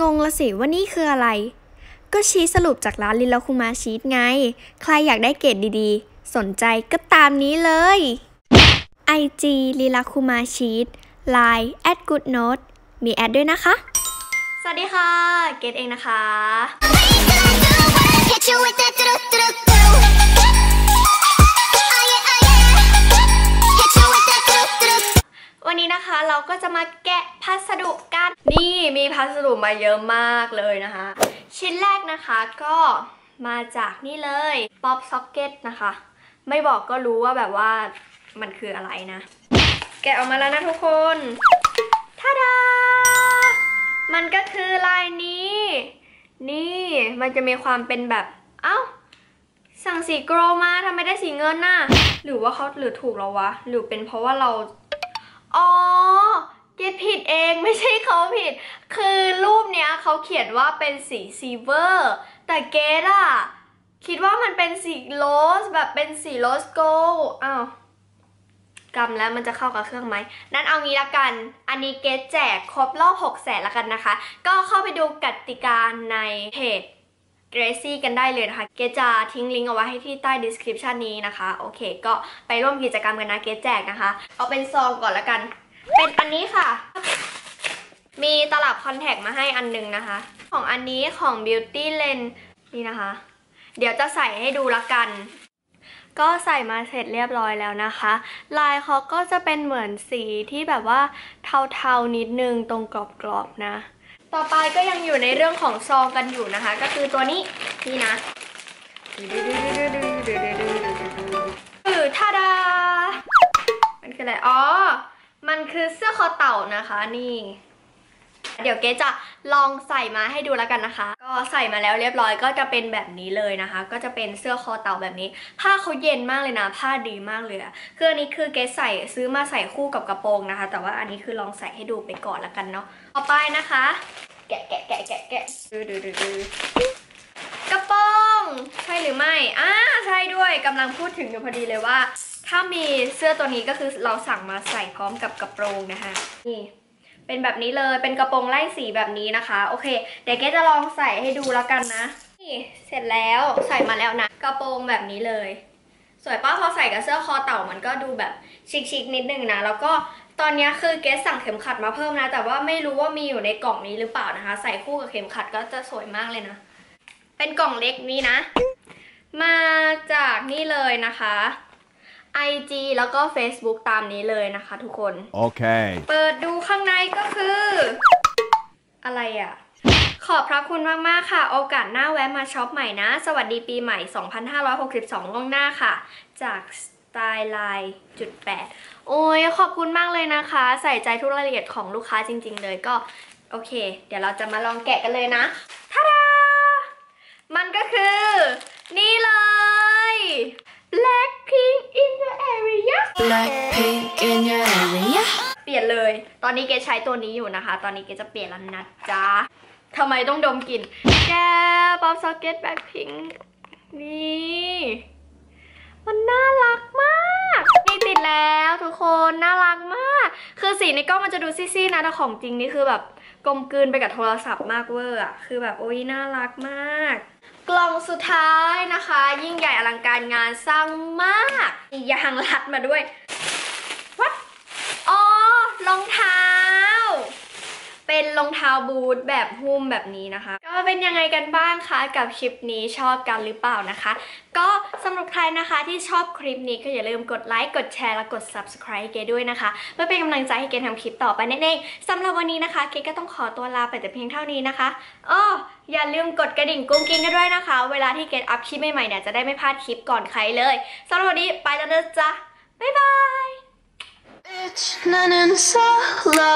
งงละสิว่านี่คืออะไร ก็ชี้สรุปจากร้านลิลาคุมาชีสไง ใครอยากได้เกรดดีๆ สนใจก็ตามนี้เลย IG ลิลาคุมาชีส Line at good note มีแอดด้วยนะคะ สวัสดีค่ะ เกรดเองนะคะัสดุมาเยอะมากเลยนะคะ ชิ้นแรกนะคะก็มาจากนี่เลย Pop Socket นะคะ ไม่บอกก็รู้ว่าแบบว่ามันคืออะไรนะ แกะออกมาแล้วนะทุกคนท่าดา มันก็คือลายนี้ นี่มันจะมีความเป็นแบบ เอ้า สั่งสีโกรมาทำไมได้สีเงินน่ะ หรือว่าเขาหรือถูกแล้ววะ หรือเป็นเพราะว่าเรา อ๋อ เกตผิดเองไม่ใช่เขาผิด คือรูปเนี้ยเขาเขียนว่าเป็นสี silver แต่เกตอะคิดว่ามันเป็นสี rose แบบเป็นสี rose gold อ้าวกรรมแล้วมันจะเข้ากับเครื่องไหม นั้นเอางี้ละกัน อันนี้เกตแจกครบรอบ6แสนละกันนะคะ ก็เข้าไปดูกติกาในเพจเกรซี่กันได้เลยนะคะ เกตจะทิ้งลิงก์เอาไว้ให้ที่ใต้ description นี้นะคะ โอเค ก็ไปร่วมกิจกรรมกันนะ เกรซแจกนะคะ เอาเป็นซองก่อนละกัน เป็นอันนี้ค่ะ มีตลับคอนแทคมาให้อันหนึงนะคะ ของอันนี้ของ Beauty Lens นี่นะคะ เดี๋ยวจะใส่ให้ดูละกัน ก็ใส่มาเสร็จเรียบร้อยแล้วนะคะ ลายเขาก็จะเป็นเหมือนสีที่แบบว่าเทาๆนิดนึงตรงกรอบๆนะ ต่อไปก็ยังอยู่ในเรื่องของซองกันอยู่นะคะ ก็คือตัวนี้นี่นะคือทาดามันคืออะไร อ๋อ คือเสื้อคอเต่านะคะนี่ เดี๋ยวเก๊จะลองใส่มาให้ดูแล้วกันนะคะ ก็ใส่มาแล้วเรียบร้อยก็จะเป็นแบบนี้เลยนะคะ ก็จะเป็นเสื้อคอเต่าแบบนี้ ผ้าเขาเย็นมากเลยนะ ผ้าดีมากเลยอะคืออันนี้คือเก๊ใส่ซื้อมาใส่คู่กับกระโปรงนะคะ แต่ว่าอันนี้คือลองใส่ให้ดูไปก่อนแล้วกันเนาะต่อไปนะคะ แกะแกะแกะแกะแกะดูดูดูดูกระโปรงใช่หรือไม่อ่าใช่ด้วยกำลังพูดถึงอยู่พอดีเลยว่า ถ้ามีเสื้อตัวนี้ก็คือเราสั่งมาใส่พร้อมกับกระโปรงนะคะนี่เป็นแบบนี้เลยเป็นกระโปรงไล่สีแบบนี้นะคะ โอเค เดี๋ยวเกจะลองใส่ให้ดูแล้วกันนะ นี่เสร็จแล้วใส่มาแล้วนะ กระโปรงแบบนี้เลย สวยป้าพอใส่กับเสื้อคอเต่ามันก็ดูแบบชิคๆนิดนึงนะ แล้วก็ตอนนี้คือเกสสั่งเข็มขัดมาเพิ่มนะ แต่ว่าไม่รู้ว่ามีอยู่ในกล่องนี้หรือเปล่านะคะ ใส่คู่กับเข็มขัดก็จะสวยมากเลยนะ เป็นกล่องเล็กนี้นะ มาจากนี่เลยนะคะ IG แล้วก็ Facebook ตามนี้เลยนะคะทุกคน Okay. เปิดดูข้างในก็คือ อะไรอะ่ะ ขอบพระคุณมาก ๆ ค่ะ โอกาสหน้าแวะมาช็อปใหม่นะ สวัสดีปีใหม่ 2562ล่วงหน้าค่ะ จากสไตล์ไลน์จุดแปดโอ้ยขอบคุณมากเลยนะคะ ใส่ใจทุกรายละเอียดของลูกค้าจริง ๆ เลยก็ โอเค เดี๋ยวเราจะมาลองแกะกันเลยนะทาดามันก็คือ นี่เลย Blackpink in เปลี่ยนเลย ตอนนี้เกใช้ตัวนี้อยู่นะคะ ตอนนี้เกจะเปลี่ยนแล้วนะจ๊ะทำไมต้องดมกลิ่น แก PopSocket Blackpink นี่ มันน่ารักมากนี่ติดแล้วทุกคนน่ารักมาก คือสีในกล้องมันจะดูซีดๆนะแต่ของจริงนี่คือแบบกลมกลืนไปกับโทรศัพท์มากเวอร์อะคือแบบโอ้ยน่ารักมาก กล่องสุดท้ายนะคะ ยิ่งใหญ่อลังการงานสร้างมากมียางรัดมาด้วย วัด อ๋อรองเท้า เป็นรองเท้าบูทแบบหุ้มแบบนี้นะคะ ก็เป็นยังไงกันบ้างคะกับคลิปนี้ชอบกันหรือเปล่านะคะ ก็สำหรับใครนะคะที่ชอบคลิปนี้ก็อย่าลืมกดไลค์กดแชร์และกด subscribe เกด้วยนะคะเพื่อเป็นกำลังใจให้เกดทำคลิปต่อไปนั่นเองสำหรับวันนี้นะคะเกดก็ต้องขอตัวลาไปแต่เพียงเท่านี้นะคะอ้ออย่าลืมกดกระดิ่งกุ้งกิ้งกันด้วยนะคะ เวลาที่เกดอัพคลิปใหม่ๆเนี่ยจะได้ไม่พลาดคลิปก่อนใครเลยสำหรับวันนี้ไปแล้วนะจ๊ะบ๊ายบาย Bitch, none in solo.